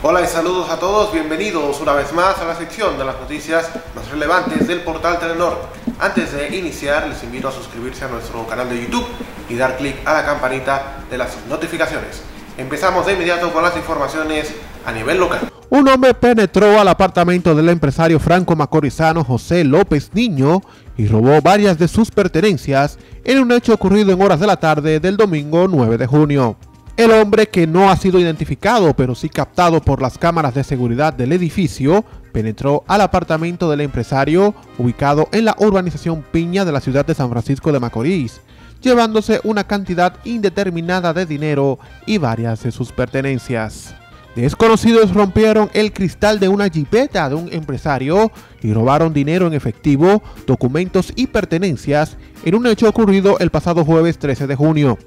Hola y saludos a todos, bienvenidos una vez más a la sección de las noticias más relevantes del portal Telenor. Antes de iniciar, les invito a suscribirse a nuestro canal de YouTube y dar clic a la campanita de las notificaciones. Empezamos de inmediato con las informaciones a nivel local. Un hombre penetró al apartamento del empresario franco macorizano José López Niño y robó varias de sus pertenencias en un hecho ocurrido en horas de la tarde del domingo 9 de junio. El hombre, que no ha sido identificado pero sí captado por las cámaras de seguridad del edificio, penetró al apartamento del empresario ubicado en la urbanización Piña de la ciudad de San Francisco de Macorís, llevándose una cantidad indeterminada de dinero y varias de sus pertenencias. Desconocidos rompieron el cristal de una jipeta de un empresario y robaron dinero en efectivo, documentos y pertenencias en un hecho ocurrido el pasado jueves 13 de junio.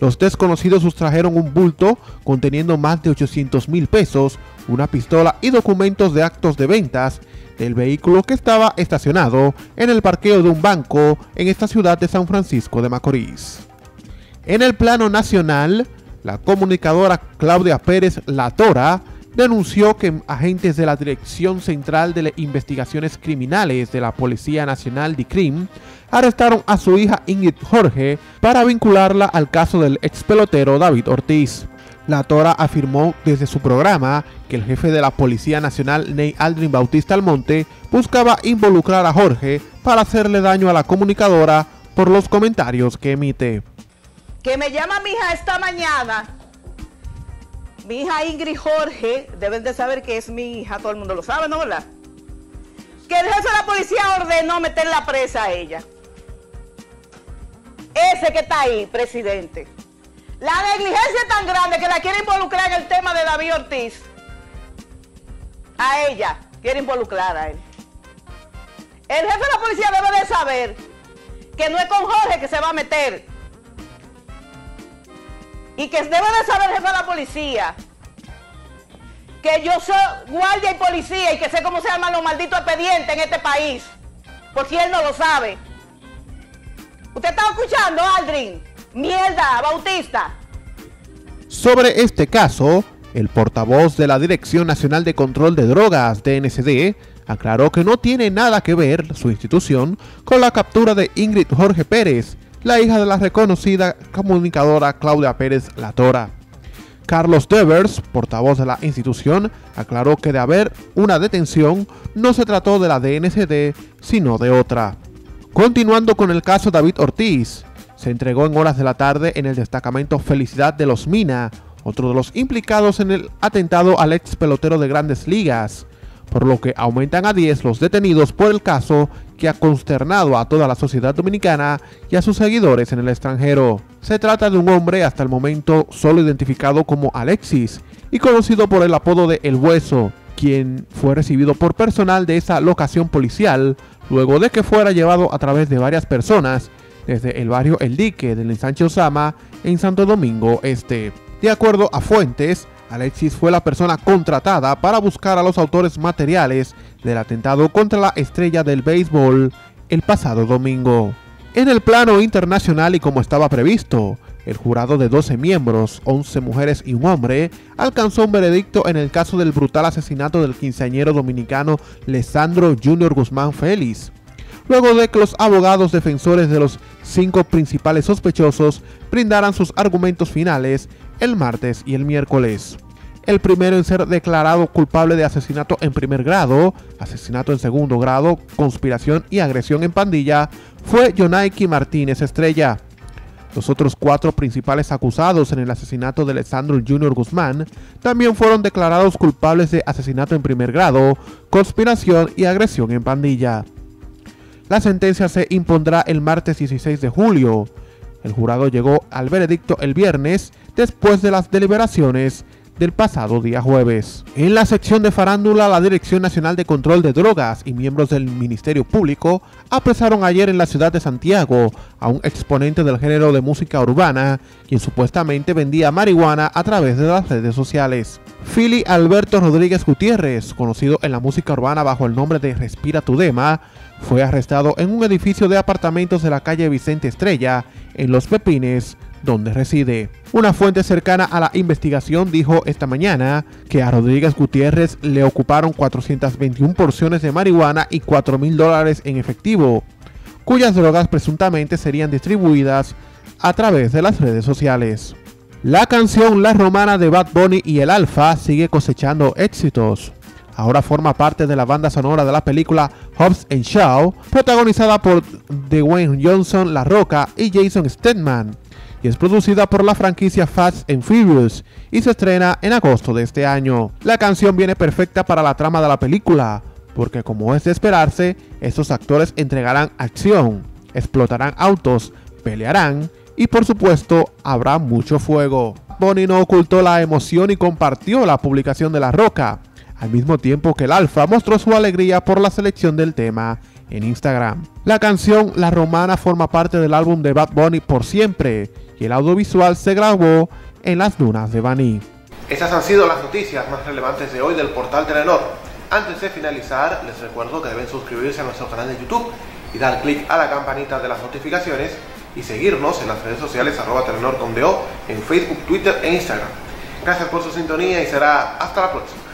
Los desconocidos sustrajeron un bulto conteniendo más de 800 mil pesos, una pistola y documentos de actos de ventas del vehículo que estaba estacionado en el parqueo de un banco en esta ciudad de San Francisco de Macorís. En el plano nacional, la comunicadora Claudia Pérez Latora denunció que agentes de la Dirección Central de Investigaciones Criminales de la Policía Nacional de CRIM arrestaron a su hija Ingrid Jorge para vincularla al caso del ex pelotero David Ortiz. La Tora afirmó desde su programa que el jefe de la Policía Nacional, Ney Aldrin Bautista Almonte, buscaba involucrar a Jorge para hacerle daño a la comunicadora por los comentarios que emite. Que me llama mi hija esta mañana. Mi hija Ingrid Jorge, deben de saber que es mi hija, todo el mundo lo sabe, ¿no verdad? Que el jefe de la policía ordenó meter la presa a ella. Ese que está ahí, presidente. La negligencia es tan grande que la quiere involucrar en el tema de David Ortiz. A ella, quiere involucrar a él. El jefe de la policía debe de saber que no es con Jorge que se va a meter. Y que debe de saber el de la policía que yo soy guardia y policía y que sé cómo se llaman los malditos expedientes en este país. Por si él no lo sabe. ¿Usted está escuchando, Aldrin? Mierda, Bautista. Sobre este caso, el portavoz de la Dirección Nacional de Control de Drogas, DNCD, aclaró que no tiene nada que ver su institución con la captura de Ingrid Jorge Pérez, la hija de la reconocida comunicadora Claudia Pérez Latora. Carlos Devers, portavoz de la institución, aclaró que de haber una detención no se trató de la DNCD, sino de otra. Continuando con el caso David Ortiz, se entregó en horas de la tarde en el destacamento Felicidad de los Mina, otro de los implicados en el atentado al ex pelotero de grandes ligas, por lo que aumentan a 10 los detenidos por el caso que ha consternado a toda la sociedad dominicana y a sus seguidores en el extranjero. Se trata de un hombre hasta el momento solo identificado como Alexis y conocido por el apodo de El Hueso, quien fue recibido por personal de esa locación policial luego de que fuera llevado a través de varias personas desde el barrio El Dique del ensanche Osama en Santo Domingo Este. De acuerdo a fuentes, Alexis fue la persona contratada para buscar a los autores materiales del atentado contra la estrella del béisbol el pasado domingo. En el plano internacional y como estaba previsto, el jurado de 12 miembros, 11 mujeres y un hombre, alcanzó un veredicto en el caso del brutal asesinato del quinceañero dominicano Lesandro Junior Guzmán Félix, luego de que los abogados defensores de los cinco principales sospechosos brindaran sus argumentos finales el martes y el miércoles. El primero en ser declarado culpable de asesinato en primer grado, asesinato en segundo grado, conspiración y agresión en pandilla fue Yonaiki Martínez Estrella. Los otros cuatro principales acusados en el asesinato de Alessandro Junior Guzmán también fueron declarados culpables de asesinato en primer grado, conspiración y agresión en pandilla. La sentencia se impondrá el martes 16 de julio. El jurado llegó al veredicto el viernes después de las deliberaciones del pasado día jueves. En la sección de farándula, la Dirección Nacional de Control de Drogas y miembros del Ministerio Público apresaron ayer en la ciudad de Santiago a un exponente del género de música urbana, quien supuestamente vendía marihuana a través de las redes sociales. Philly Alberto Rodríguez Gutiérrez, conocido en la música urbana bajo el nombre de Respira tu Dema, fue arrestado en un edificio de apartamentos de la calle Vicente Estrella, en Los Pepines, donde reside. Una fuente cercana a la investigación dijo esta mañana que a Rodríguez Gutiérrez le ocuparon 421 porciones de marihuana y 4 mil dólares en efectivo, cuyas drogas presuntamente serían distribuidas a través de las redes sociales. La canción La Romana de Bad Bunny y el Alfa sigue cosechando éxitos. Ahora forma parte de la banda sonora de la película Hobbs and Shaw, protagonizada por Dwayne Johnson, La Roca y Jason Statham, y es producida por la franquicia Fast and Furious y se estrena en agosto de este año. La canción viene perfecta para la trama de la película, porque como es de esperarse, estos actores entregarán acción, explotarán autos, pelearán y por supuesto habrá mucho fuego. Bonnie no ocultó la emoción y compartió la publicación de La Roca, al mismo tiempo que el Alfa mostró su alegría por la selección del tema en Instagram. La canción La Romana forma parte del álbum de Bad Bunny por siempre y el audiovisual se grabó en las dunas de Bani. Estas han sido las noticias más relevantes de hoy del portal Telenor. Antes de finalizar, les recuerdo que deben suscribirse a nuestro canal de YouTube y dar clic a la campanita de las notificaciones y seguirnos en las redes sociales arroba Telenor en Facebook, Twitter e Instagram. Gracias por su sintonía y será hasta la próxima.